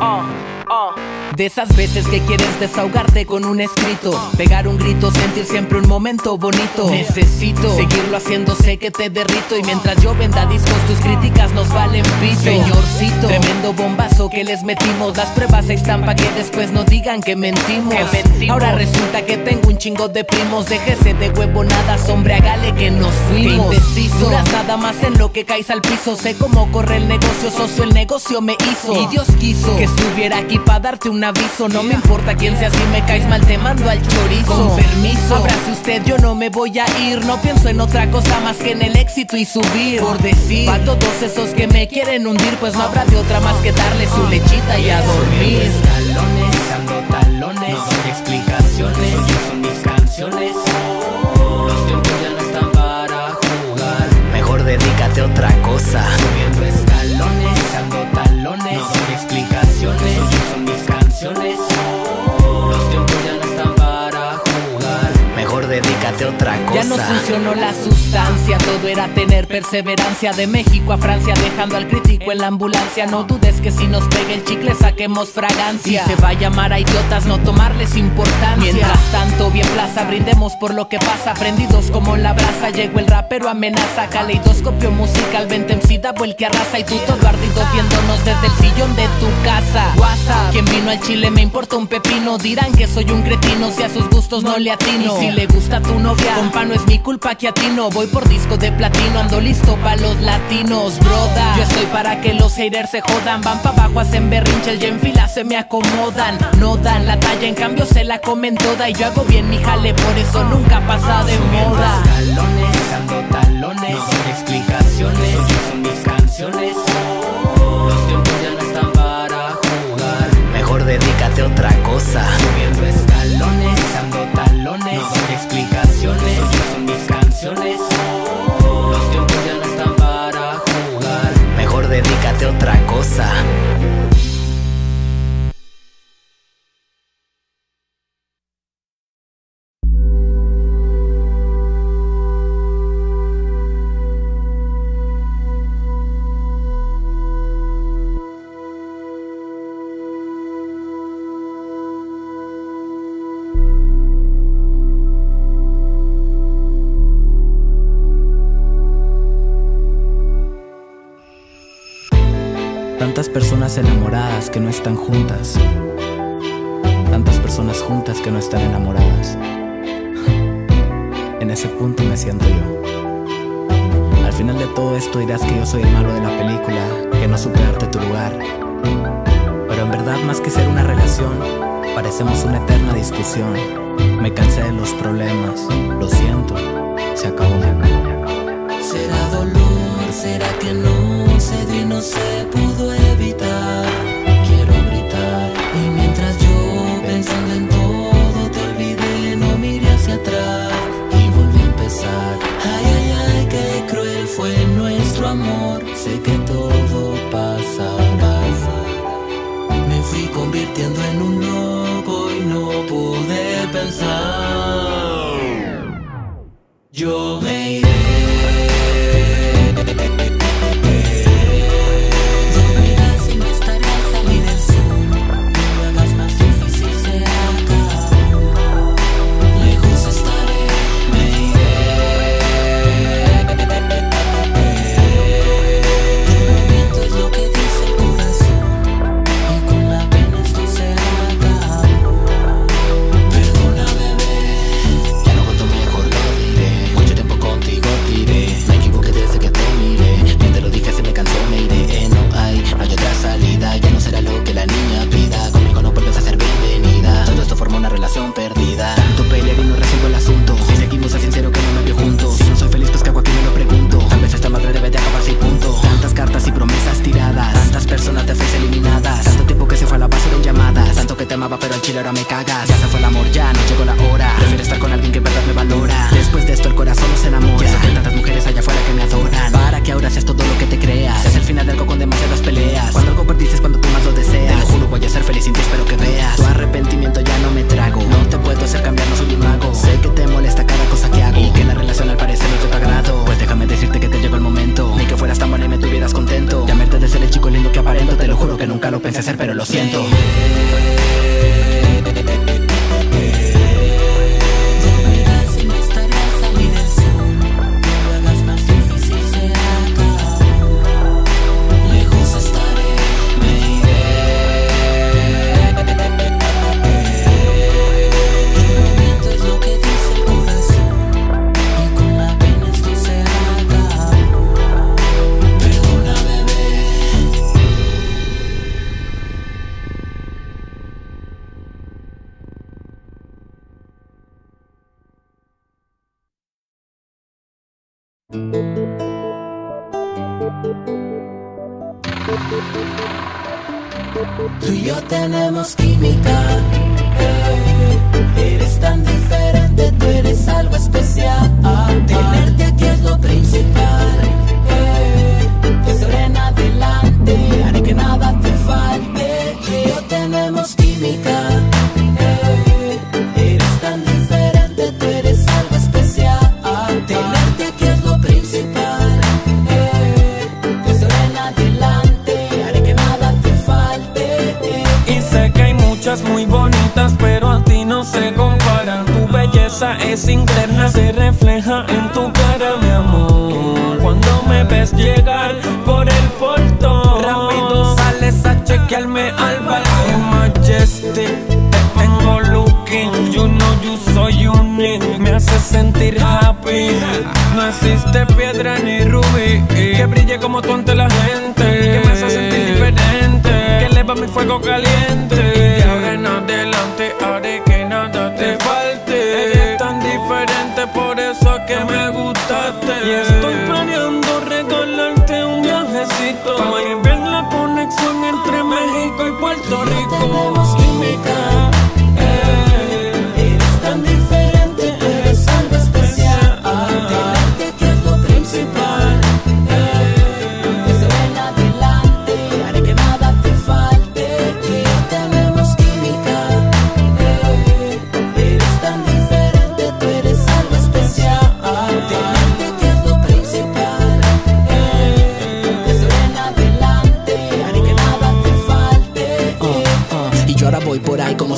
Uh, uh. De esas veces que quieres desahogarte con un escrito. Pegar un grito, sentir siempre un momento bonito. Necesito seguirlo haciendo, sé que te derrito. Y mientras yo venda discos, tus críticas nos valen pito. Señorcito, tremendo bombazo que les metimos. Las pruebas ahí están pa' que después no digan que mentimos. Ahora resulta que tengo un chingo de primos. Déjese de huevonadas, hombre, hágale que nos fuimos. Duras nada más en lo que caes al piso. Sé cómo corre el negocio, socio, el negocio me hizo. Y Dios quiso que estuviera aquí pa' darte un aviso No me importa quién sea, si me caes mal te mando al chorizo. Con permiso, abrace usted, yo no me voy a ir No pienso en otra cosa más que en el éxito y subir. Por decir, a todos esos que me quieren hundir Pues no habrá de otra más que darle su lechita y a dormir. dando talones, no doy explicaciones son mis canciones. Los tiempos ya no están para jugar. Mejor dedícate a otra cosa. Subiendo canciones otra cosa Ya no funcionó la sustancia, todo era tener perseverancia De México a Francia, dejando al crítico en la ambulancia. No dudes que si nos pegue el chicle saquemos fragancia. Si se va a llamar a idiotas, no tomarles importancia. Mientras tanto, bien plaza, brindemos por lo que pasa. Prendidos como la brasa, llegó el rapero amenaza. Caleidoscopio musical, vente MC, el que arrasa. Y tú todo ardido viéndonos desde el sillón de tu casa. WhatsApp, quien vino al Chile me importa un pepino. Dirán que soy un cretino, si a sus gustos no le atino. Y si le gusta tu novia, compa no es mi culpa que a ti no. Voy por disco de platino, ando listo pa' los latinos, broda. Yo estoy para que los haters se jodan. Van pa' abajo, hacen berrinche, y en fila se me acomodan. No dan la talla, en cambio se la comen toda. Y yo hago bien mi jale, por eso nunca pasa de moda. Escalones, dando talones, no doy explicaciones son mis canciones. Los tiempos ya no están para jugar. Mejor dedícate a otra cosa. Subiendo escalones, dando talones, no explicaciones son mis canciones Los tiempos ya no están para jugar. Mejor dedícate a otra cosa personas enamoradas que no están juntas. Tantas personas juntas que no están enamoradas. En ese punto me siento yo. Al final de todo esto dirás que yo soy el malo de la película, que no supe darte tu lugar. Pero en verdad más que ser una relación, parecemos una eterna discusión. Me cansé de los problemas, lo siento, muchas muy bonitas, pero a ti no se comparan. Tu belleza es interna, se refleja en tu cara, mi amor. Cuando me ves llegar por el portón, rápido sales a chequearme al balcón. Majestic, te tengo looking, you know you soy unique, me hace sentir happy. No existe piedra ni rubí que brille como tú la gente, que me hace sentir diferente, que eleva mi fuego caliente. Y estoy planeando regalarte un viajecito para que veas la conexión entre México y Puerto Rico. tenemos química.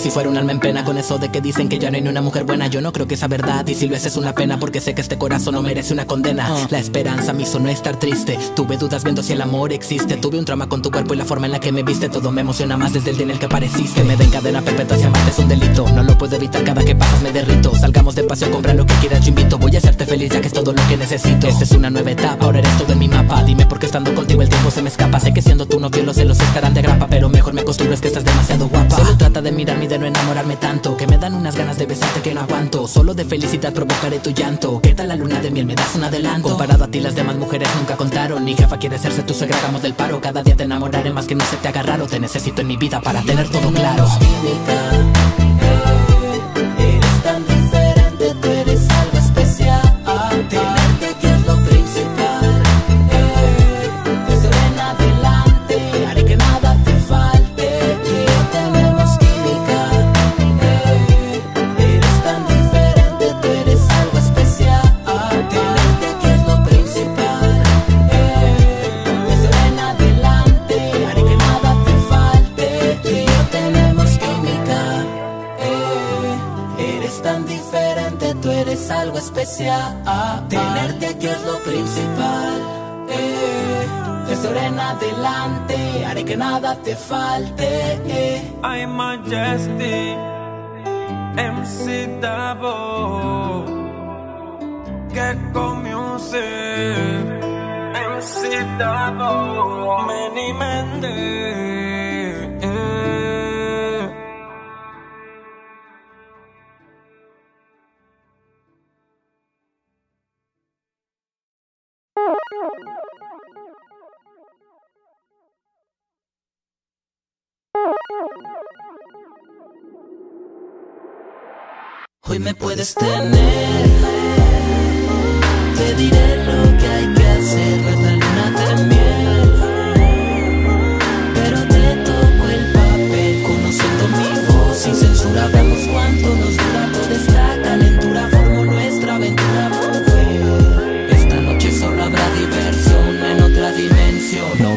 Si fuera un alma en pena Con eso de que dicen que ya no hay ni una mujer buena. Yo no creo que sea verdad y si lo es es una pena Porque sé que este corazón no merece una condena. La esperanza me hizo no estar triste. Tuve dudas viendo si el amor existe. Tuve un trauma con tu cuerpo y la forma en la que me viste. Todo me emociona más desde el día en el que apareciste. Me den cadena perpetua si amarte es un delito. No lo puedo evitar cada que pasas me derrito. Salgamos de paseo, compra lo que quieras yo invito. Voy a hacerte feliz ya que es todo lo que necesito. Esta es una nueva etapa, ahora eres todo en mi mapa. Dime por qué estando contigo el tiempo se me escapa. Sé que siendo tu novio los celos estarán de grapa Pero mejor me acostumbro es que estás demasiado guapa. Solo trata de mirarme y de no enamorarme tanto Que me dan unas ganas de besarte que no aguanto. Solo de felicidad provocaré tu llanto. ¿Qué tal la luna de miel? Me das un adelanto. Comparado a ti las demás mujeres nunca contaron. Mi jefa quiere hacerse tu suegra, hagamos del paro. Cada día te enamoraré más que no se te haga raro Te necesito en mi vida para tener todo claro especial. Tenerte aquí es lo principal. eh. Desde ahora en adelante, haré que nada te falte. eh. I'm Majestic, MC Davo, Gecko Music, MC Davo, Manny Mendez. Hoy me puedes tener. Te diré lo que hay que hacer. Nuestra luna de. Pero te toco el papel. Conociendo mi voz sin censura. Veamos cuánto nos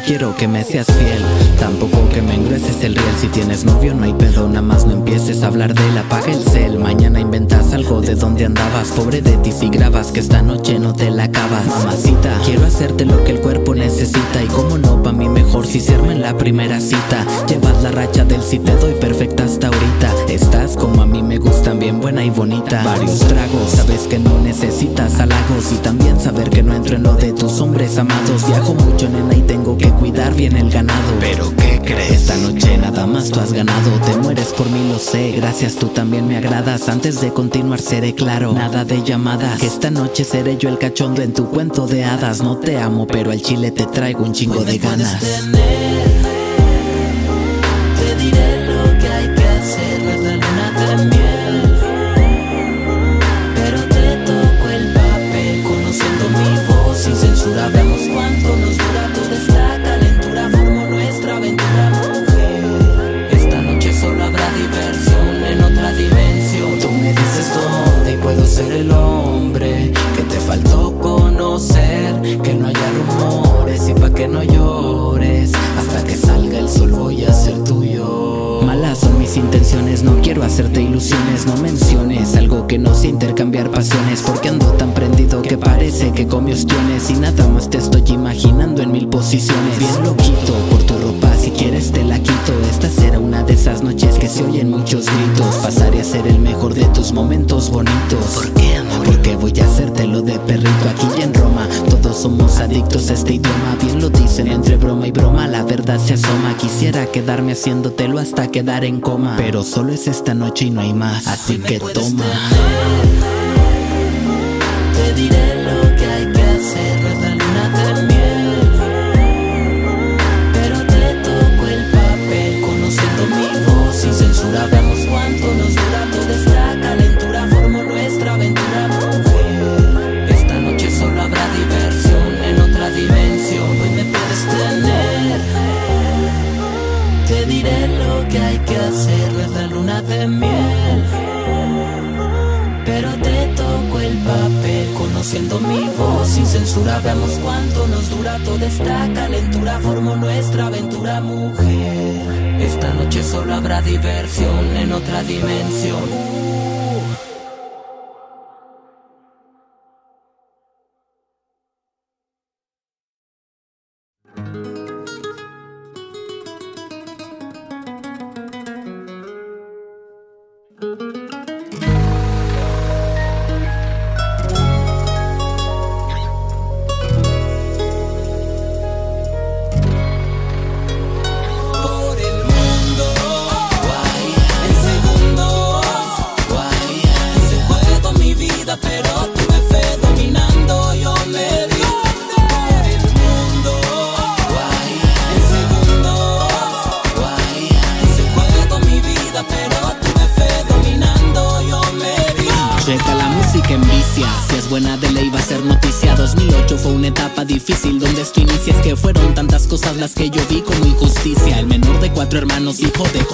quiero que me seas fiel, tampoco que me engrueses el real Si tienes novio no hay pedo, nada más no empieces a hablar de la paja el cel. Mañana inventas algo de donde andabas Pobre de ti si grabas que esta noche no te la acabas. Mamacita, quiero hacerte lo que el cuerpo necesita. Y como no, pa' mí mejor si se arma en la primera cita. Llevas la racha del si te doy perfecta hasta ahorita. Estás como a mí me gustan, bien buena y bonita. Varios tragos, sabes que no necesitas halagos. Y también saber que no entro en lo de tus hombres amados. Viajo mucho nena y tengo que cuidar bien el ganado. Pero ¿qué crees? Esta noche nada más tú has ganado. Te mueres por mí lo sé, gracias tú también me agradas. Antes de continuar seré claro, nada de llamadas. Que esta noche seré yo el cachondo en tu cuento de hadas. No te amo pero al chile te traigo un chingo de ganas posiciones. Bien loquito por tu ropa, si quieres te la quito. Esta será una de esas noches que se oyen muchos gritos. Pasaré a ser el mejor de tus momentos bonitos. ¿Por qué, amor? Porque voy a hacértelo de perrito aquí y en Roma. Todos somos adictos a este idioma, bien lo dicen entre broma y broma. La verdad se asoma. Quisiera quedarme haciéndotelo hasta quedar en coma. Pero solo es esta noche y no hay más. Así que toma.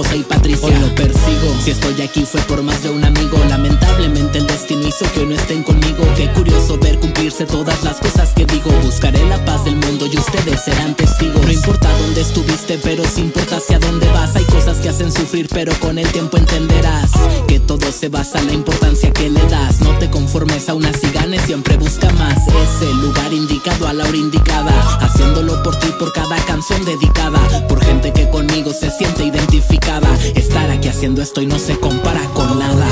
José y lo persigo, si estoy aquí fue por más de un amigo. Lamentablemente el destino hizo que no estén conmigo. Qué curioso ver cumplirse todas las cosas que digo. Buscaré la paz del mundo y ustedes serán testigos. No importa dónde estuviste, pero sí importa hacia dónde vas. Hay cosas que hacen sufrir, pero con el tiempo entenderás se basa en la importancia que le das. No te conformes a unas y ganes, siempre busca más Es el lugar indicado a la hora indicada. Haciéndolo por ti, por cada canción dedicada. Por gente que conmigo se siente identificada. Estar aquí haciendo esto y no se compara con nada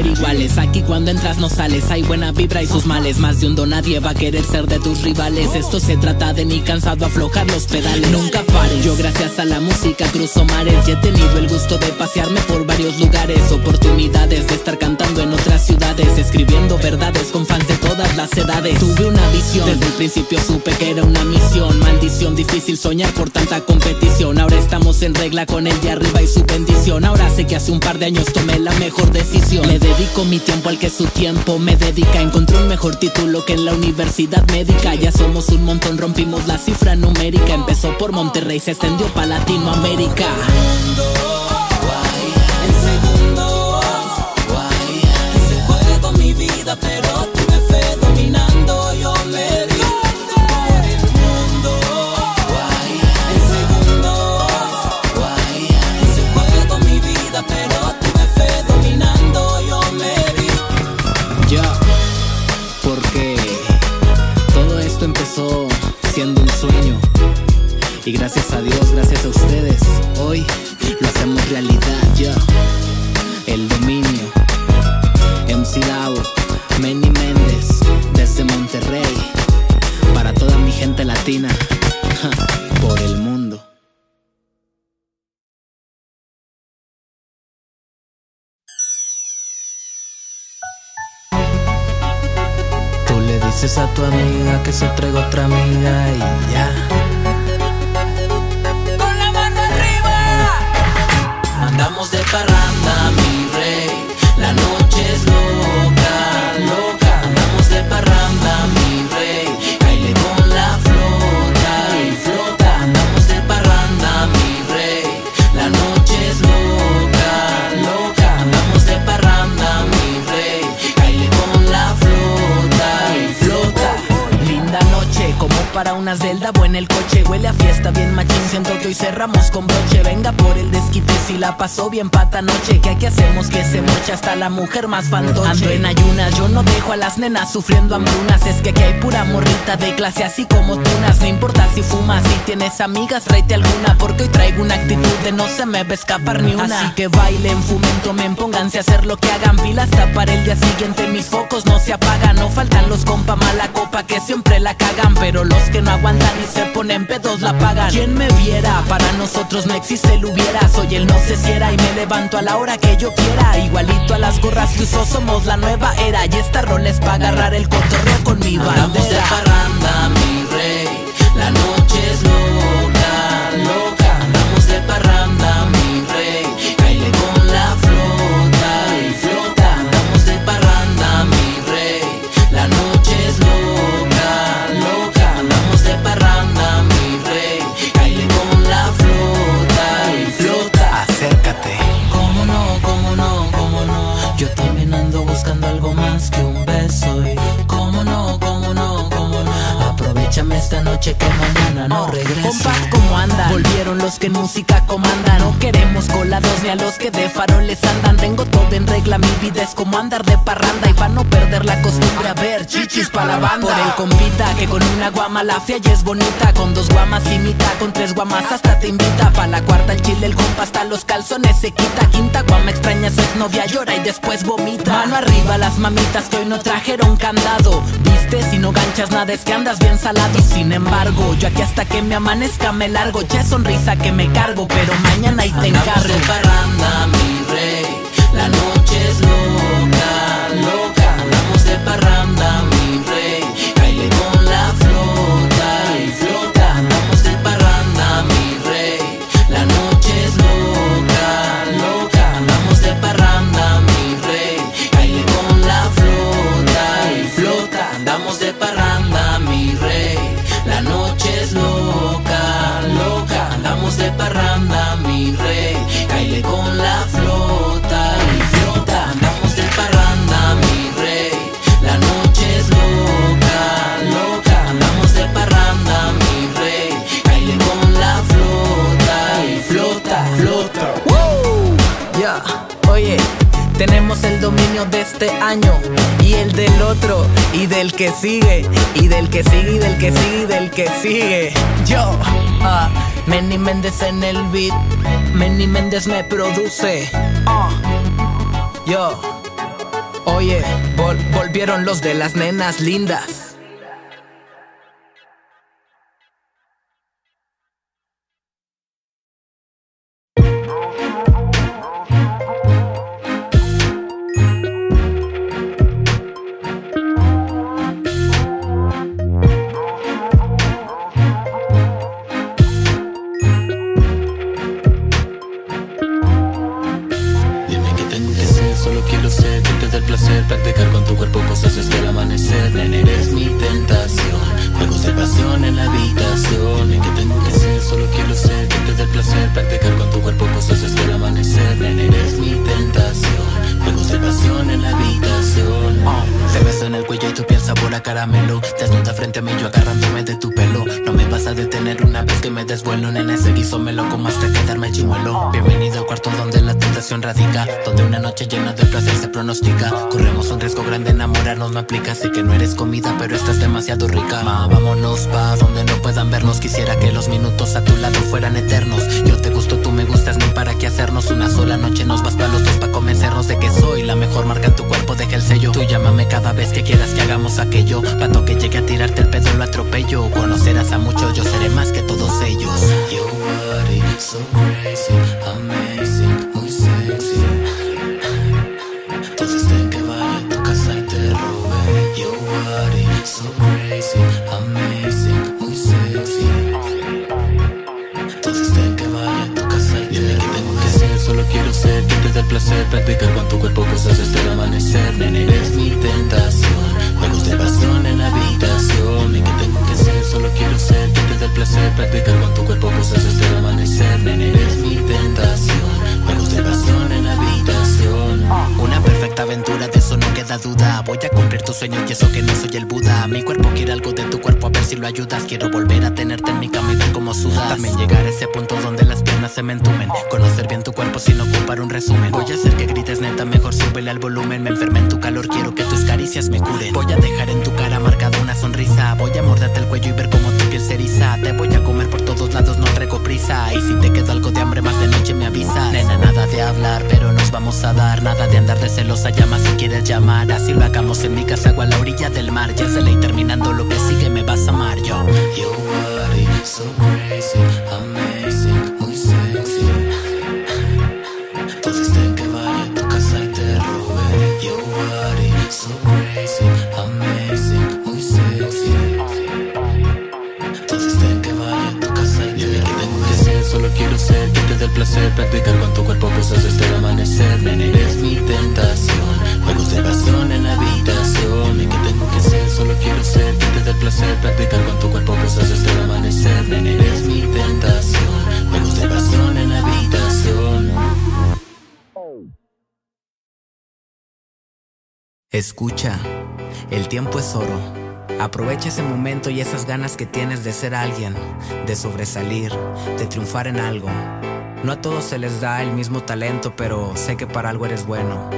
iguales. Aquí cuando entras no sales. Hay buena vibra y sus males. Más de un don nadie va a querer ser de tus rivales. Esto se trata de ni cansado aflojar los pedales. Nunca pares. Yo gracias a la música cruzo mares. Y he tenido el gusto de pasearme por varios lugares. Oportunidades de estar cantando en otras ciudades. Escribiendo verdades con fans de todas las edades. Tuve una visión. Desde el principio supe que era una misión. Maldita bendición. Difícil soñar por tanta competición. Ahora estamos en regla con el de arriba y su bendición. Ahora sé que hace un par de años tomé la mejor decisión. Dedico mi tiempo al que su tiempo me dedica. Encontré un mejor título que en la universidad médica. Ya somos un montón, rompimos la cifra numérica. Empezó por Monterrey, se extendió para Latinoamérica. Gracias a Dios, gracias a ustedes, hoy lo hacemos realidad, ya. El dominio. MC Dao, Manny Méndez, desde Monterrey. Para toda mi gente latina, por el mundo. Tú le dices a tu amiga que se traiga otra amiga y ya. Para una celda o en el coche. Huele a fiesta, bien machín, siento que hoy cerramos con broche. Venga por el desquite si la pasó bien pata noche. Que aquí hacemos que se moche hasta la mujer más fantoche. Ando en ayunas, yo no dejo a las nenas sufriendo hambrunas. Es que aquí hay pura morrita de clase así como tunas. No importa si fumas, si tienes amigas, tráete alguna. Porque hoy traigo una actitud de no se me va a escapar ni una. Así que bailen, fumen, tomen, pónganse a hacer lo que hagan. Pilas para el día siguiente, mis focos no se apagan. No faltan los compa mala copa que siempre la cagan. Pero los que no aguantan y se ponen pedos la pagan. ¿Quién me viera? Para nosotros no existe el hubiera. Soy el no sé si era y me levanto a la hora que yo quiera. Igualito a las gorras que uso, somos la nueva era. Y esta rol es para agarrar el cotorreo con mi Andamos de bandera. parranda, chichis pa' la banda. Por el compita, que con una guama la fia ya es bonita. Con dos guamas imita, con tres guamas hasta te invita. Pa' la cuarta el chile, el compa, hasta los calzones se quita. Quinta guama extraña su exnovia, llora y después vomita. Mano arriba las mamitas que hoy no trajeron candado. Viste, si no ganchas nada es que andas bien salado. Y sin embargo, yo aquí hasta que me amanezca me largo. Ya es sonrisa que me cargo, pero mañana ahí te encargo. parranda, mi rey. La noche es loca, parranda, mi rey. Caile con la flota y flota. Andamos de parranda, mi rey. La noche es loca, loca. Andamos de parranda, mi rey. Caile con la flota y flota. Andamos de parranda, mi rey. La noche es loca, loca. Andamos de parranda, mi rey. Este año y el del otro y del que sigue y del que sigue y del que sigue y del que sigue. Yo, ah, Manny Méndez en el beat, Manny Méndez me produce. ah. Yo, oye, vol- volvieron los de las nenas lindas. De placer se pronostica. Corremos un riesgo grande, enamorarnos me aplica. Sé que no eres comida, pero estás demasiado rica. Vámonos pa' donde no puedan vernos. Quisiera que los minutos a tu lado fueran eternos. Yo te gusto, tú me gustas, ni para qué hacernos una sola noche. Nos vas para los dos para convencernos de que soy la mejor marca en tu cuerpo. Deja el sello. Tú llámame cada vez que quieras que hagamos aquello. Pato que llegue a tirarte el pedo, lo atropello. Conocerás a muchos, yo seré más que todos ellos. Placer practicar con tu cuerpo cosas hasta el amanecer. Nene, eres mi tentación. Juegos de pasión en la habitación. ¿Y que tengo que ser? Solo quiero ser que te dé el placer practicar con tu cuerpo cosas hasta el amanecer. Nene, eres mi tentación. Juegos de pasión en la habitación. Una perfecta aventura, de eso no queda duda. Voy a cumplir tus sueños y eso que no soy el Buda. Mi cuerpo quiere algo de tu cuerpo, a ver si lo ayudas. Quiero volver a tenerte en mi cama y ver cómo sudas. También llegar a ese punto donde las piernas se me entumen. Conocer bien tu cuerpo sin ocupar un resumen. Voy a hacer que grites neta, mejor súbele al volumen. Me enfermé en tu calor, quiero que tus caricias me curen. Voy a dejar en tu cara marcada una sonrisa. Voy a morderte el cuello y ver cómo tu piel se eriza. Te voy a comer por todos lados, no traigo prisa. Y si te queda algo de hambre más de noche me avisas. Nena, nada de hablar, pero nos vamos a Nada de andar de celosa, llama si quieres llamar. Así lo hagamos en mi casa o a la orilla del mar. Ya se le terminando lo que sigue, practicar con tu cuerpo cosas hasta el amanecer. Eres mi tentación. Juegos de pasión en la habitación. Escucha, el tiempo es oro. Aprovecha ese momento y esas ganas que tienes de ser alguien, de sobresalir, de triunfar en algo. No a todos se les da el mismo talento, pero sé que para algo eres bueno.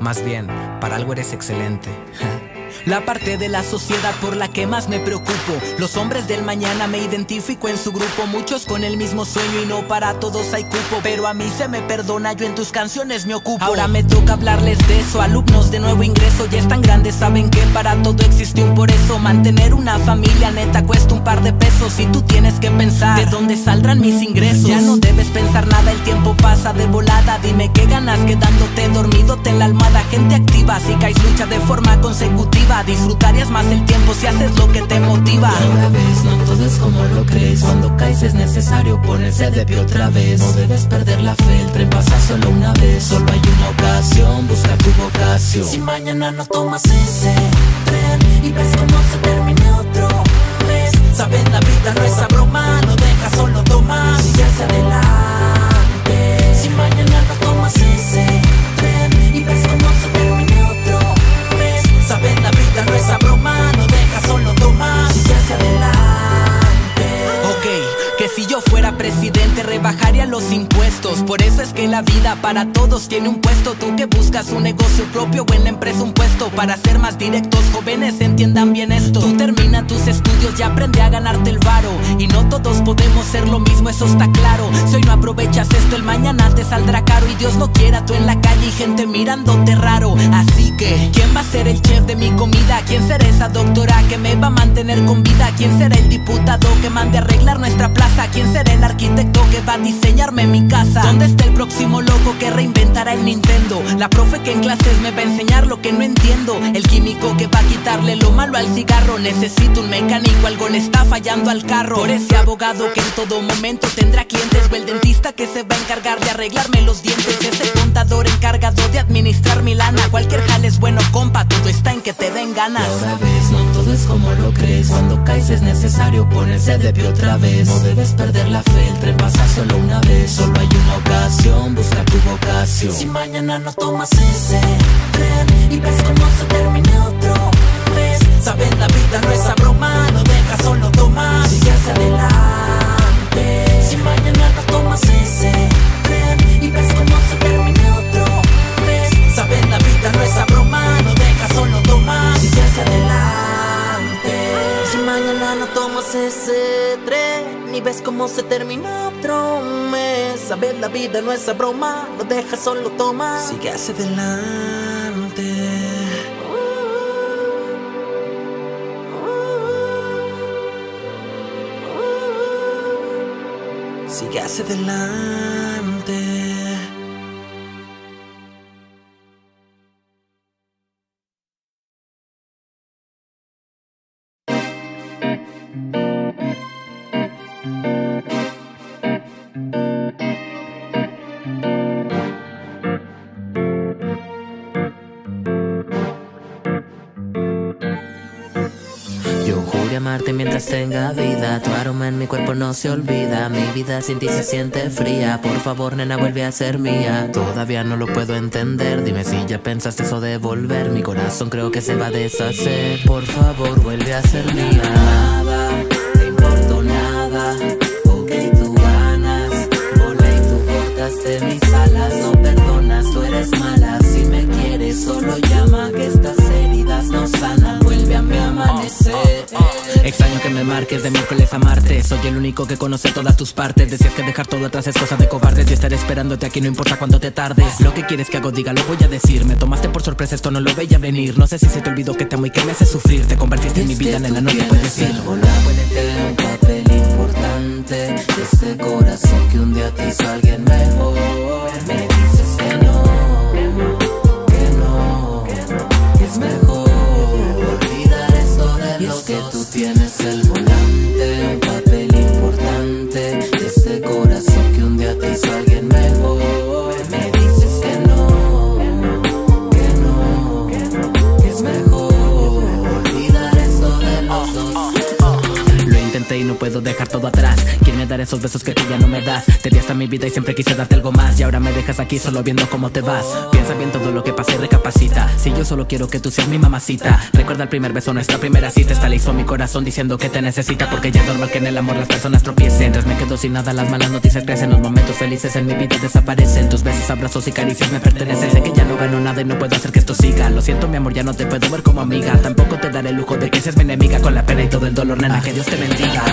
Más bien, para algo eres excelente. La parte de la sociedad por la que más me preocupo. Los hombres del mañana me identifico en su grupo. Muchos con el mismo sueño y no para todos hay cupo. Pero a mí se me perdona, yo en tus canciones me ocupo. Ahora me toca hablarles de eso. Alumnos de nuevo ingreso ya están grandes, saben que para todo existe un por eso. Mantener una familia neta cuesta un par de pesos. Y tú tienes que pensar de dónde saldrán mis ingresos. Ya no debes pensar nada, el tiempo pasa de volada. Dime qué ganas quedándote dormidote en la almohada. Gente activa, si caes lucha de forma consecutiva. Disfrutarías más el tiempo si haces lo que te motiva. Y otra vez, no todo es como lo crees. Cuando caes es necesario ponerse de pie otra vez. No debes perder la fe, el tren pasa solo una vez. Solo hay una ocasión, busca tu vocación. Si mañana no tomas ese tren y ves cómo se termina otro mes, sabes la vida no es a broma, no deja solo tomar. Si hacia adelante. Presidente rebajaría los impuestos. Por eso es que la vida para todos tiene un puesto. Tú que buscas un negocio propio o en empresa un puesto. Para ser más directos, jóvenes entiendan bien esto. Tú termina tus estudios y aprende a ganarte el varo. Y no todos podemos ser lo mismo, eso está claro. Si hoy no aprovechas esto, el mañana te saldrá caro. Y Dios no quiera tú en la calle y gente mirándote raro. Así que, ¿quién va a ser el chef de mi comida? ¿Quién será esa doctora que me va a mantener con vida? ¿Quién será el diputado que mande a arreglar nuestra plaza? ¿Quién será el arquitecto que va a diseñar armarme mi casa. ¿Dónde está el próximo loco que reinventará el Nintendo? La profe que en clases me va a enseñar lo que no entiendo. El químico que va a quitarle lo malo al cigarro. Necesito un mecánico, algo le está fallando al carro. Por ese abogado que en todo momento tendrá clientes. O el dentista que se va a encargar de arreglarme los dientes. Ese contador encargado de administrar mi lana. Cualquier jale es bueno, compa, todo está en que te den ganas. Otra vez, no todo es como lo crees. Cuando caes es necesario ponerse de pie otra vez. No debes perder la fe, el tren pasa solo una vez. Solo hay una ocasión, busca tu vocación. Si mañana no tomas ese tren y ves cómo se termina otro mes, sabes la vida no es broma, no deja solo tomar. Sigue hacia adelante. Si mañana no tomas ese y ves cómo se termina otro mes, sabes la vida no es a broma, no deja solo tomar. Sigue hacia adelante. Sigue hacia adelante. Tenga vida. Tu aroma en mi cuerpo no se olvida. Mi vida sin ti se siente fría. Por favor, nena, vuelve a ser mía. Todavía no lo puedo entender. Dime si ya pensaste eso de volver. Mi corazón creo que se va a deshacer. Por favor, vuelve a ser mía. Que me marques de miércoles a martes. Soy el único que conoce todas tus partes. Decías que dejar todo atrás es cosa de cobardes. Yo estaré esperándote aquí no importa cuánto te tardes. Lo que quieres que hago diga lo voy a decir. Me tomaste por sorpresa esto no lo veía venir. No sé si se te olvidó que te amo y que me hace sufrir. Te convertiste en mi vida nena no te puedes ir Tiene un papel importante. De ese corazón que un día te hizo alguien mejor. Todo atrás. Dar esos besos que tú ya no me das Te di hasta mi vida y siempre quise darte algo más. Y ahora me dejas aquí solo viendo cómo te vas. Piensa bien todo lo que pasé y recapacita. Si yo solo quiero que tú seas mi mamacita. Recuerda el primer beso, nuestra primera cita. Está listo mi corazón diciendo que te necesita. Porque ya es normal que en el amor las personas tropiecen. Mientras me quedo sin nada, las malas noticias crecen. Los momentos felices en mi vida desaparecen. Tus besos, abrazos y caricias me pertenecen. Sé que ya no gano nada y no puedo hacer que esto siga. Lo siento mi amor, ya no te puedo ver como amiga. Tampoco te daré el lujo de que seas mi enemiga. Con la pena y todo el dolor, nena, que Dios te bendiga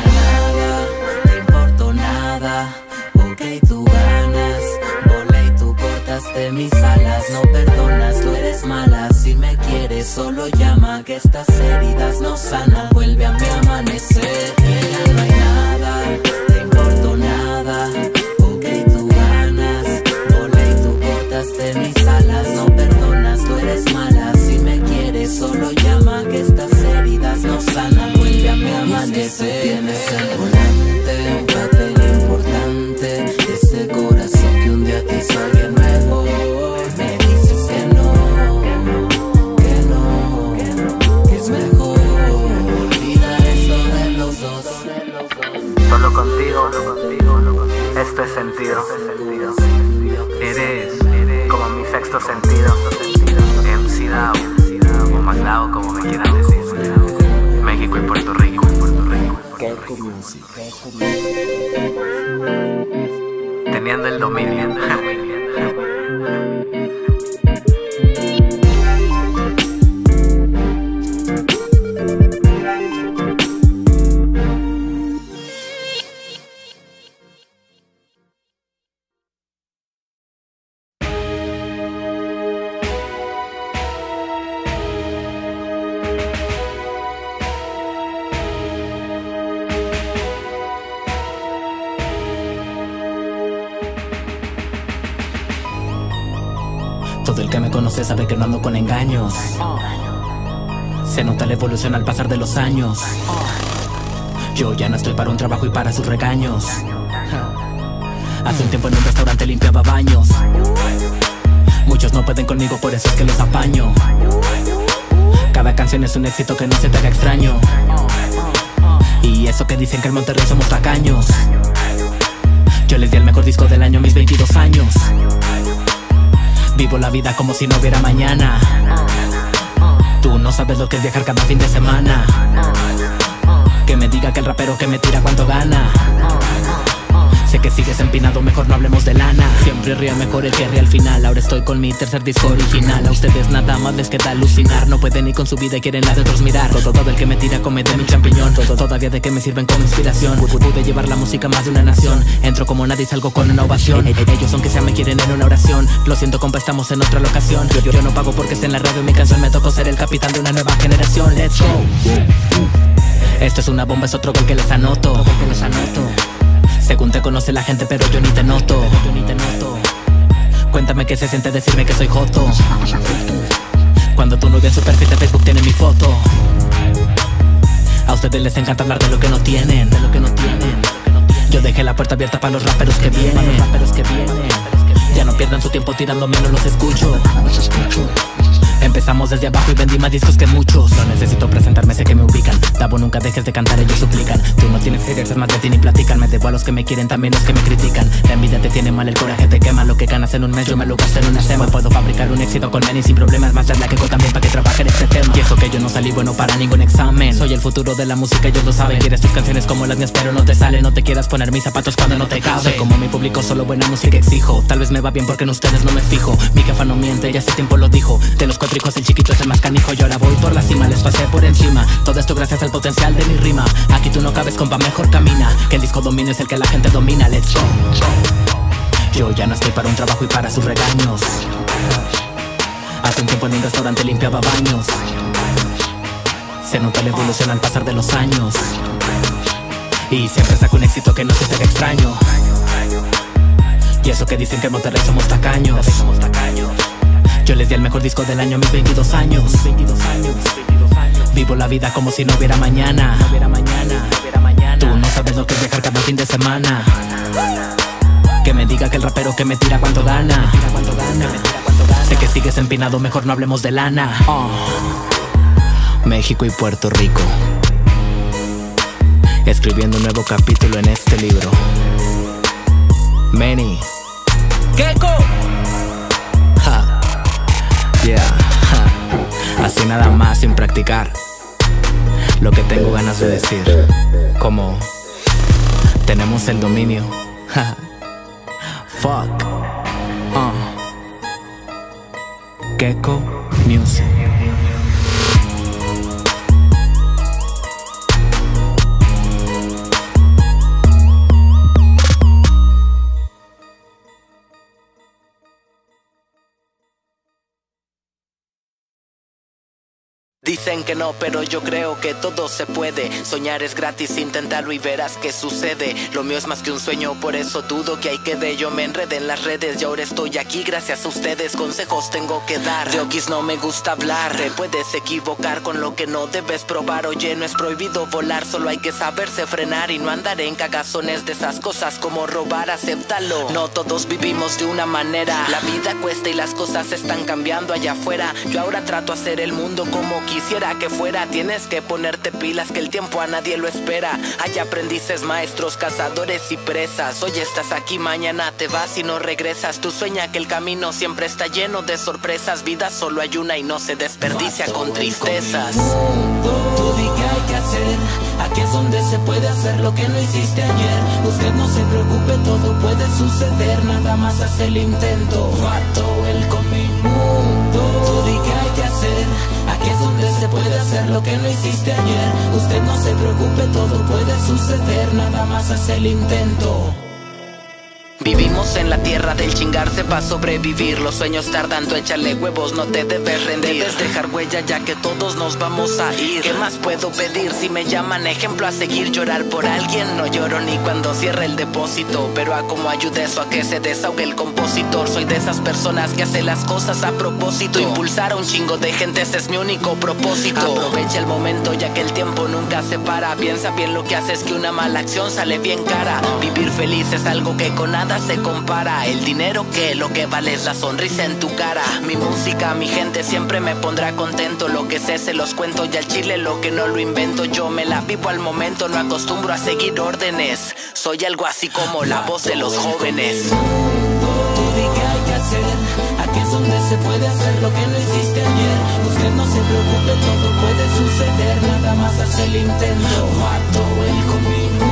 cortaste mis alas. No perdonas, tú eres mala. Si me quieres, solo llama que estas heridas no sanan. Vuelve a mi amanecer. Para sus regaños. Hace un tiempo en un restaurante limpiaba baños. Muchos no pueden conmigo, por eso es que los apaño. Cada canción es un éxito que no se te haga extraño. Y eso que dicen que en Monterrey somos tacaños. Yo les di el mejor disco del año a mis 22 años. Vivo la vida como si no hubiera mañana. Tú no sabes lo que es viajar cada fin de semana. Que me diga que el rapero que me tira cuánto gana. Sé que sigues empinado, mejor no hablemos de lana. Siempre ría mejor el que ríe al final. Ahora estoy con mi tercer disco original. A ustedes nada más les queda alucinar. No pueden ni con su vida y quieren la de otros mirar. Todo, todo el que me tira come de mi champiñón. Todo, todavía de que me sirven como inspiración. Pude llevar la música más de una nación. Entro como nadie y salgo con una ovación. E- Ellos aunque sea me quieren en una oración. Lo siento, compa, estamos en otra locación. Yo, yo, yo no pago porque esté en la radio. Mi canción me tocó ser el capitán de una nueva generación. Let's go. Esto es una bomba, es otro gol que les anoto. Que. Según te conoce la gente, pero yo ni te noto. Yo ni te noto. Cuéntame qué se siente decirme que soy joto. Cuando tu novia en su perfil de Facebook tiene mi foto. A ustedes les encanta hablar de lo que no tienen, de lo que no tienen. Yo dejé la puerta abierta para los raperos que vienen, raperos que vienen. Ya no pierdan su tiempo tirándome, no los escucho. Empezamos desde abajo y vendí más discos que muchos. No necesito presentarme, sé que me ubican. Dabo, nunca dejes de cantar, ellos suplican. Tú no tienes haters, más de ti ni platican. Me debo a los que me quieren, también los que me critican. La envidia te tiene mal, el coraje te quema. Lo que ganas en un mes, yo me lo gasto en una semana. Puedo fabricar un éxito con Manny sin problemas. Más la que con también bueno para ningún examen. Soy el futuro de la música, ellos lo saben. Quieres tus canciones como las mías, pero no te salen. No te quieras poner mis zapatos cuando no te cabe. Como mi público, solo buena música exijo. Tal vez me va bien porque en ustedes no me fijo. Mi jefa no miente, ya hace tiempo lo dijo. De los cuatro hijos, el chiquito es el más canijo. Yo ahora voy por la cima, les pasé por encima. Todo esto gracias al potencial de mi rima. Aquí tú no cabes, compa, mejor camina. Que el disco domine es el que la gente domina. Let's go. Yo ya no estoy para un trabajo y para sus regaños. Hace un tiempo en un restaurante limpiaba baños. Se nota la evolución al pasar de los años. Y siempre saco un éxito que no se te haga extraño. Y eso que dicen que en Monterrey somos tacaños. Yo les di el mejor disco del año a mis 22 años. Vivo la vida como si no hubiera mañana. Tú no sabes lo que es viajar cada fin de semana. Que me diga que el rapero que me tira cuánto gana. Sé que sigues empinado, mejor no hablemos de lana. México y Puerto Rico. Escribiendo un nuevo capítulo en este libro. Manny. Gecko. Ja. Yeah. ja. Así nada más sin practicar. Lo que tengo ganas de decir. Como tenemos el dominio. Ja. Fuck. Uh. Gecko Music. Dicen que no, pero yo creo que todo se puede. Soñar es gratis, inténtalo y verás qué sucede. Lo mío es más que un sueño, por eso dudo que hay que de. Yo me enredé en las redes y ahora estoy aquí gracias a ustedes. Consejos tengo que dar. De Okis no me gusta hablar. Te puedes equivocar con lo que no debes probar. Oye, no es prohibido volar, solo hay que saberse frenar y no andar en cagazones de esas cosas como robar, acéptalo. No todos vivimos de una manera. La vida cuesta y las cosas están cambiando allá afuera. Yo ahora trato de hacer el mundo como quisiera que fuera. Tienes que ponerte pilas que el tiempo a nadie lo espera. Hay aprendices, maestros, cazadores y presas. Hoy estás aquí, mañana te vas y no regresas. Tú sueña que el camino siempre está lleno de sorpresas. Vida solo hay una y no se desperdicia con tristezas. Tú di qué hay que hacer, aquí es donde se puede hacer lo que no hiciste ayer. Usted no se preocupe, todo puede suceder, nada más hace el intento. Fato el con mi mundo. Tú di qué hay que hacer, aquí es donde se puede hacer lo que no hiciste ayer. Usted no se preocupe, todo puede suceder, nada más hace el intento. Vivimos en la tierra del chingarse para sobrevivir. Los sueños tardan, tú échale huevos, no te debes rendir. Debes dejar huella ya que todos nos vamos a ir. ¿Qué más puedo pedir si me llaman ejemplo a seguir? Llorar por alguien, no lloro ni cuando cierre el depósito. Pero a cómo ayude eso a que se desahogue el compositor. Soy de esas personas que hace las cosas a propósito. Impulsar a un chingo de gente, ese es mi único propósito. Aprovecha el momento ya que el tiempo nunca se para. Piensa bien lo que haces, que una mala acción sale bien cara. Vivir feliz es algo que con nada se compara. El dinero que lo que vale es la sonrisa en tu cara. Mi música, mi gente siempre me pondrá contento. Lo que sé se los cuento y al chile lo que no lo invento. Yo me la vivo al momento, no acostumbro a seguir órdenes. Soy algo así como la voz de los jóvenes. Donde se puede hacer lo que no hiciste ayer. Usted no se preocupe, todo puede suceder, nada más hace el intento. Mato el conmigo.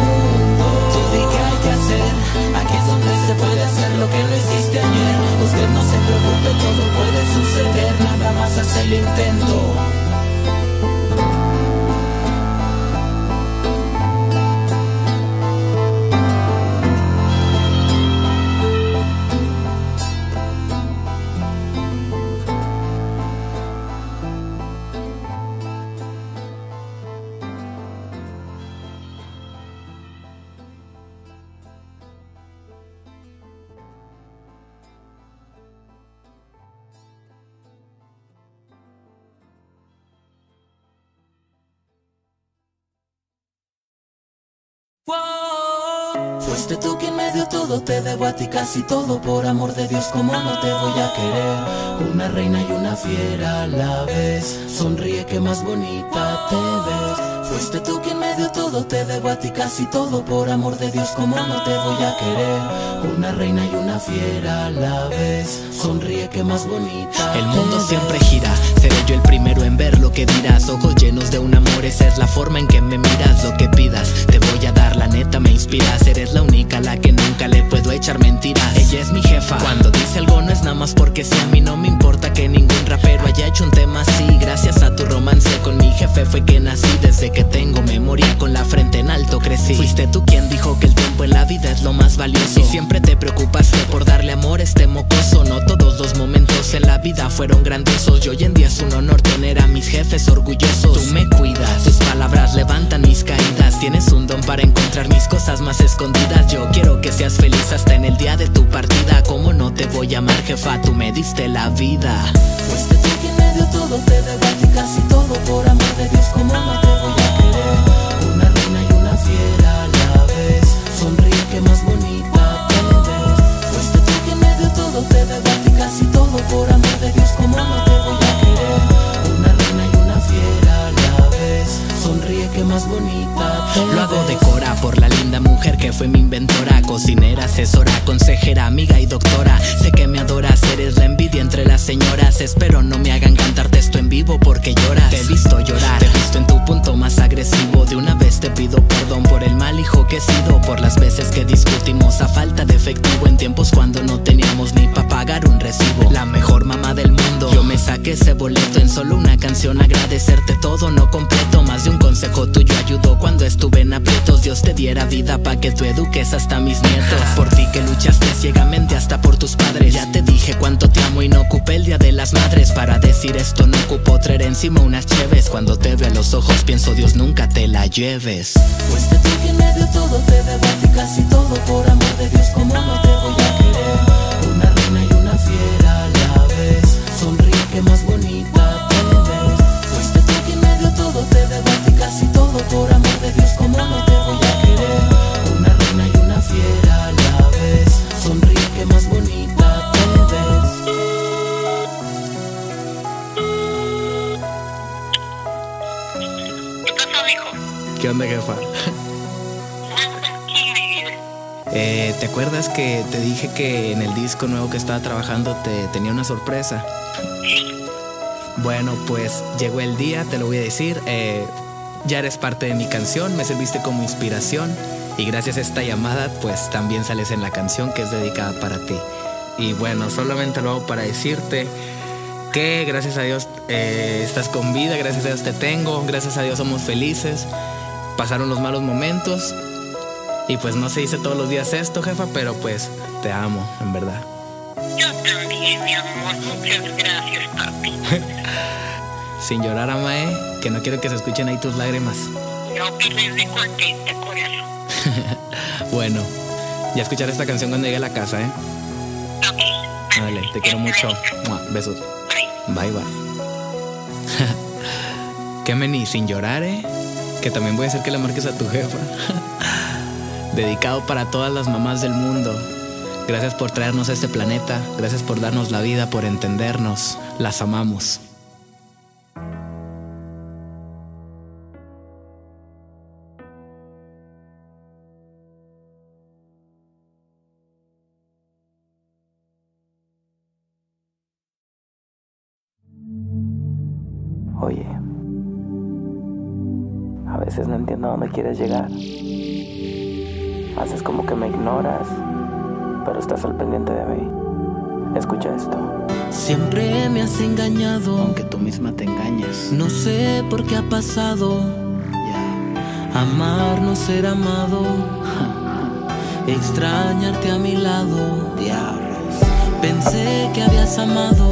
Tú di qué hay que hacer, se puede hacer lo que no hiciste ayer. Usted no se preocupe, todo puede suceder, nada más hace el intento. Todo, te debo a ti casi todo, por amor de Dios, como no te voy a querer. Una reina y una fiera a la vez, sonríe que más bonita te ves. Fuiste tú quien me dio todo, te debo a ti casi todo, por amor de Dios, como no te voy a querer. Una reina y una fiera a la vez, sonríe que más bonita El mundo te siempre ves. gira, seré yo el primero en ver lo que dirás. Ojos llenos de un amor, esa es la forma en que me miras. Lo que pidas, te voy a dar, la neta me inspiras. Eres la única la que nunca le puedo echar mentiras. Ella es mi jefa. Cuando dice algo no es nada más porque si a mí no me importa que ningún rapero haya hecho un tema así. Gracias a tu romance con mi jefe fue que nací. Desde que tengo memoria con la frente en alto crecí. Fuiste tú quien dijo que el tiempo en la vida es lo más valioso. Y siempre te preocupaste por darle amor a este mocoso. No todos los momentos en la vida fueron grandiosos. Y hoy en día es un honor tener a mis jefes orgullosos. Tú me cuidas, tus palabras levantan mis caídas. Tienes un don para encontrar mis cosas más escondidas. Yo quiero que seas feliz hasta en el día de tu partida. ¿Cómo no te voy a amar, jefa? Tú me diste la vida. Fuiste tú quien me dio todo, te debo a casi todo, por amor de Dios, como no te más bonita Lo hago de cora por la linda mujer que fue mi inventora, cocinera, asesora, consejera, amiga y doctora. Sé que me adoras, eres la envidia entre las señoras. Espero no me hagan cantarte esto en vivo porque lloras. Te he visto llorar, te he visto en tu diera vida para que tú eduques hasta mis nietos. Por ti que luchaste ciegamente hasta por tus padres. Ya te dije cuánto te amo y no ocupé el día de las madres. Para decir esto, no ocupo traer encima unas cheves. Cuando te veo a los ojos, pienso Dios nunca te la lleves. Fuiste tú quien me dio todo, te debo a casi todo, por amor de Dios, como no te voy a ¿Qué onda, jefa? Eh, ¿Te acuerdas que te dije que en el disco nuevo que estaba trabajando te tenía una sorpresa? Bueno, pues llegó el día, te lo voy a decir. eh, ya eres parte de mi canción, me serviste como inspiración y gracias a esta llamada, pues también sales en la canción que es dedicada para ti. Y bueno, solamente lo hago para decirte que gracias a Dios eh, estás con vida, gracias a Dios te tengo, gracias a Dios somos felices. Pasaron los malos momentos y pues no se dice todos los días esto, jefa, pero pues te amo, en verdad. Yo también, mi amor. Muchas gracias, papi. Sin llorar, Amae, que no quiero que se escuchen ahí tus lágrimas. No, que les dé contenta, corazón. Bueno, ya escucharé esta canción cuando llegue a la casa, ¿eh? Ok. Dale, te quiero mucho. Mua, Besos. Bye. Bye, bye. ¿Qué meni? Sin llorar, ¿eh? Que también voy a hacer que le marques a tu jefa. Dedicado para todas las mamás del mundo. Gracias por traernos a este planeta. Gracias por darnos la vida, por entendernos. Las amamos. A dónde quieres llegar. Haces como que me ignoras, pero estás al pendiente de mí. Escucha esto. Siempre me has engañado, Aunque tú misma te engañes. no sé por qué ha pasado. Amar no ser amado, extrañarte a mi lado. Diablos. Pensé que habías amado,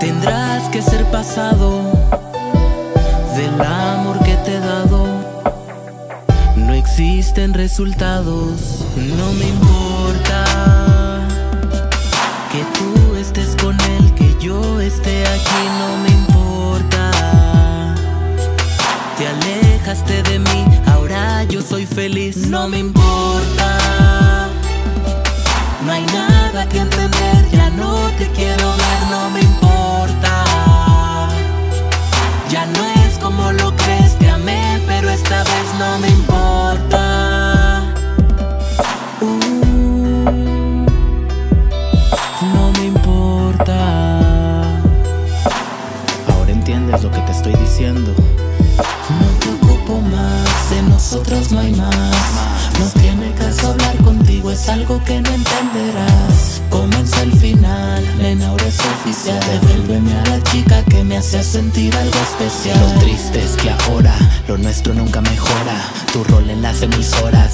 tendrás que ser pasado del amor existen resultados, no me importa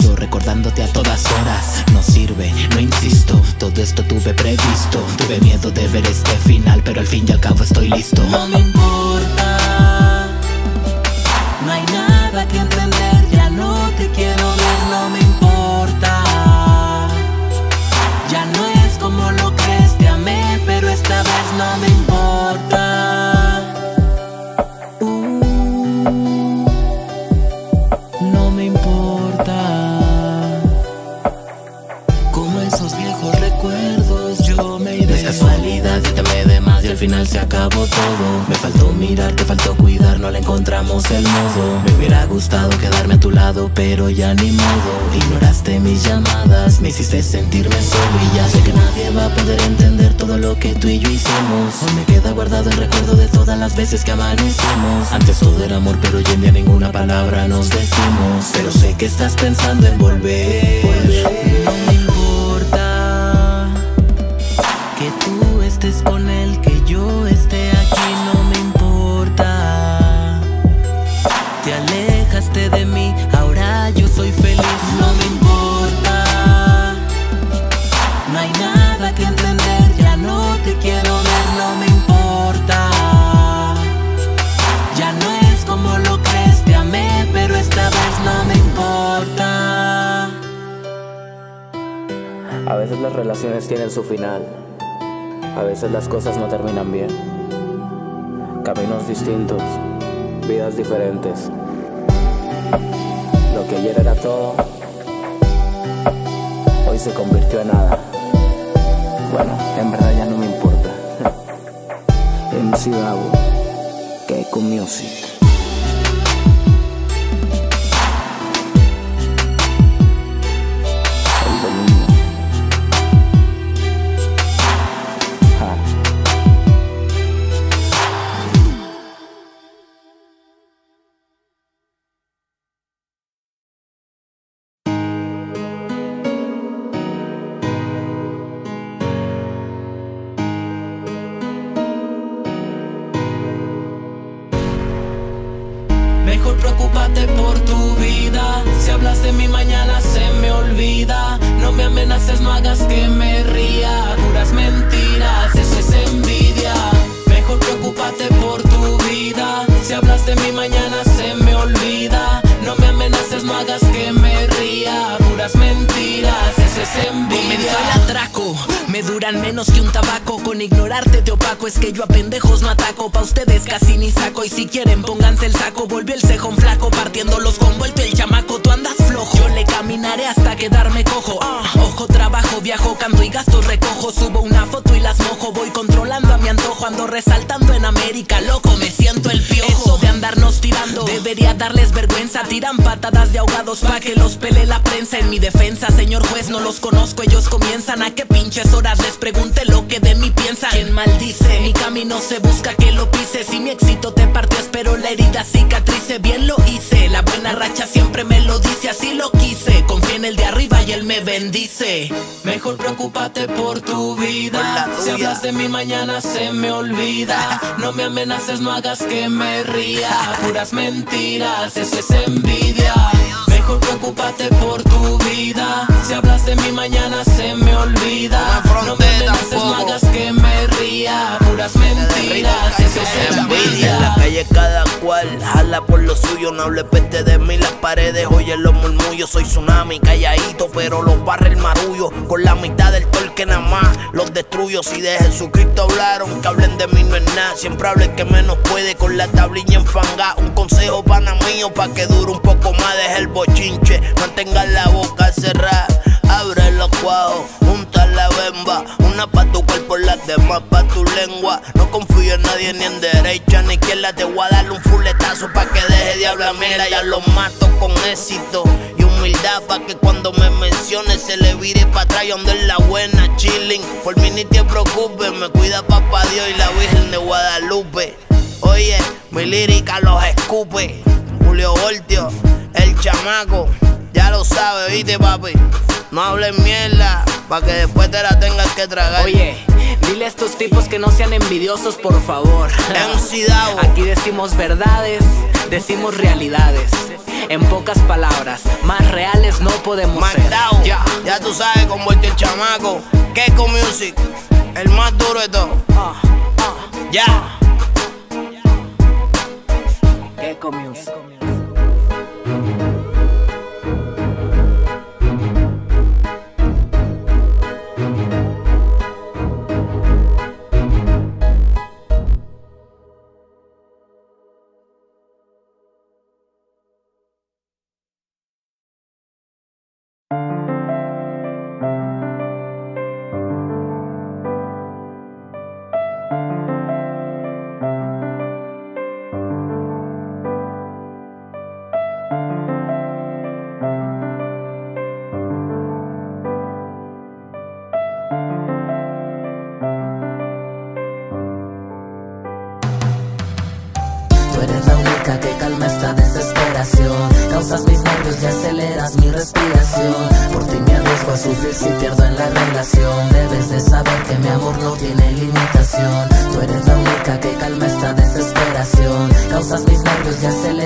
yo recordándote a todas horas. No sirve, no insisto, todo esto tuve previsto. Tuve miedo de ver este final, pero al fin y al cabo estoy listo. Te faltó cuidar, no le encontramos el modo. Me hubiera gustado quedarme a tu lado, pero ya ni modo. Ignoraste mis llamadas, me hiciste sentirme solo y ya sé que nadie va a poder entender todo lo que tú y yo hicimos. Hoy me queda guardado el recuerdo de todas las veces que amanecimos. Antes todo era amor, pero hoy en día ninguna palabra nos decimos. Pero sé que estás pensando en volver. Tienen su final. A veces las cosas no terminan bien. Caminos distintos, vidas diferentes. Lo que ayer era todo, hoy se convirtió en nada. Bueno, en verdad ya no me importa. MC Bravo, Keiko Music. Si hablas de mi mañana se me olvida. No me amenaces, no hagas que me ría. Puras mentiras, eso es envidia. Mejor preocúpate por tu vida. Si hablas de mi mañana se me olvida. No me amenaces, no hagas que me ría. Puras mentiras, eso es envidia. Duran menos que un tabaco. Con ignorarte te opaco, es que yo a pendejos no ataco. Pa' ustedes casi ni saco. Y si quieren, pónganse el saco. Volvió el cejón flaco, partiéndolos con vuelto el chamaco. Tú andas flojo. Yo le caminaré hasta quedarme cojo. Ah, ojo, trabajo, viajo, canto y gasto, recojo. Subo una foto y las mojo. Voy controlando a mi antojo. Ando resaltando en América, loco, me siento el piojo. Eso de andarnos tirando debería darles vergüenza. Tiran patadas de ahogados pa' que los pele la prensa. En mi defensa, señor juez, no los conozco. Ellos comienzan a que pinches horas les pregunte lo que de mí piensan. ¿Quién maldice? Mi camino se busca que lo pise. Si mi éxito te partió, espero la herida cicatrice. Bien lo hice, la buena racha siempre me lo dice. Así lo quise. Confía en el de arriba y él me bendice. Mejor preocúpate por tu vida. Si hablas de mi mañana se me olvida. No me amenaces, no hagas que me ría. Puras mentiras, eso es envidia. Mejor preocúpate por tu vida. Si hablas de mi mañana se me olvida. No me amenaces, no hagas que me ría. Puras mentiras, eso es envidia. Cada cual jala por lo suyo, no hable peste de mí las paredes, oye los murmullos, soy tsunami, calladito, pero los barre el marullo, con la mitad del torque nada más, los destruyo, si de Jesucristo hablaron, que hablen de mí no es nada, siempre hable el que menos puede, con la tablilla enfangada, un consejo pana mío, pa' que dure un poco más, deje el bochinche, mantenga la boca cerrada, abre los cuajos, junta la bemba, una pa' tu cuerpo, las demás pa' tu lengua, no confío en nadie ni en derecha ni izquierda, te voy a darle un fuletazo pa' que deje de hablar. Mierda, ya lo mato con éxito y humildad pa' que cuando me mencione se le vire pa' atrás. Y donde es la buena, chilling, por mí ni te preocupes, me cuida papá Dios y la Virgen de Guadalupe, oye, mi lírica los escupe, Julio Voltio, el chamaco, ya lo sabe, viste papi, no hables mierda, pa' que después te la tengas que tragar. Oye, dile a estos tipos que no sean envidiosos, por favor. Aquí decimos verdades, decimos realidades. En pocas palabras, más reales no podemos ser. Mandao, Ya. ya tú sabes cómo vuelto el chamaco. Keiko Music, el más duro de todo. Ah, ah, Ya. Gecko Music. Si pierdo en la relación Debes de saber que mi amor no tiene limitación. Tú eres la única que calma esta desesperación. Causas mis nervios y aceleras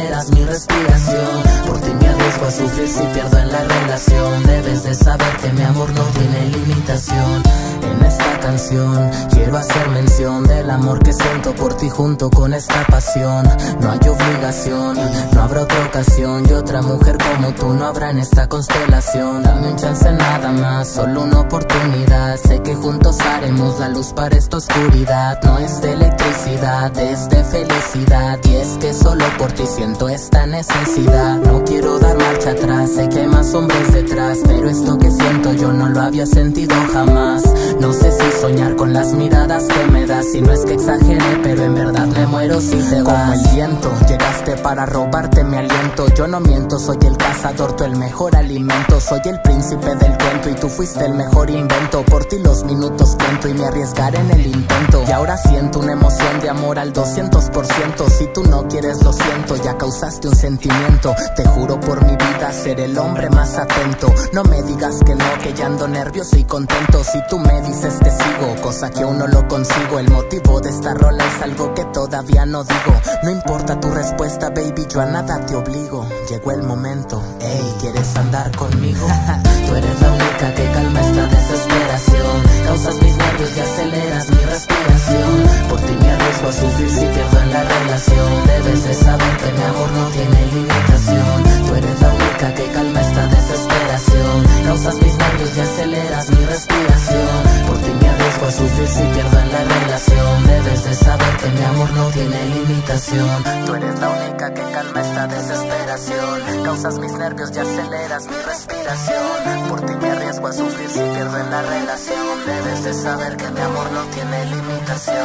sufrir si pierdo en la relación. Debes de saber que mi amor no tiene limitación. En esta canción quiero hacer mención del amor que siento por ti junto con esta pasión. No hay obligación, no habrá otra ocasión. Y otra mujer como tú no habrá en esta constelación. Dame un chance nada más, solo una oportunidad. Sé que juntos haremos la luz para esta oscuridad. No es de electricidad, es de felicidad. Y es que solo por ti siento esta necesidad. No quiero dar marcha atrás, sé que hay más hombres detrás Pero esto que siento yo no lo había sentido jamás. No sé si soñar con las miradas que me das Si no es que exagere, pero en verdad me muero si te vas. Como el viento, llegaste para robarte mi aliento. Yo no miento, soy el cazador, tú el mejor alimento. Soy el príncipe del cuento y tú fuiste el mejor invento. Por ti los minutos cuento y me arriesgaré en el intento. Y ahora siento una emoción de amor al 200% Si tú no quieres lo siento, ya causaste un sentimiento. Te juro por mi mi ser el hombre más atento. No me digas que no, que ya ando nervioso y contento. Si tú me dices te sigo, cosa que aún no lo consigo. El motivo de esta rola es algo que todavía no digo. No importa tu respuesta, baby, yo a nada te obligo. Llegó el momento, hey, ¿quieres andar conmigo? tú eres la única que calma esta desesperación. Causas mis nervios y aceleras mi respiración. Por ti me arriesgo a sufrir si pierdo en la relación. Debes de saber que mi amor no tiene limitación. Tú eres la única que calma esta desesperación. Causas mis nervios y aceleras mi respiración. Por ti me arriesgo a sufrir si pierdo en la relación. Debes de saber que mi amor no tiene limitación. Tú eres la única que calma esta desesperación. Causas mis nervios y aceleras mi respiración. Por ti me arriesgo a sufrir si pierdo en la relación. Debes de saber que mi amor no tiene limitación.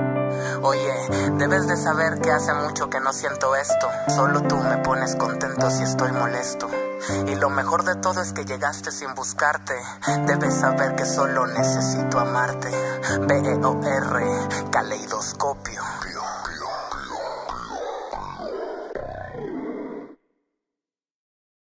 Oye, debes de saber que hace mucho que no siento esto. Solo tú me pones contento si estoy molesto. Y lo mejor de todo es que llegaste sin buscarte. Debes saber que solo necesito amarte. B-E-O-R, caleidoscopio.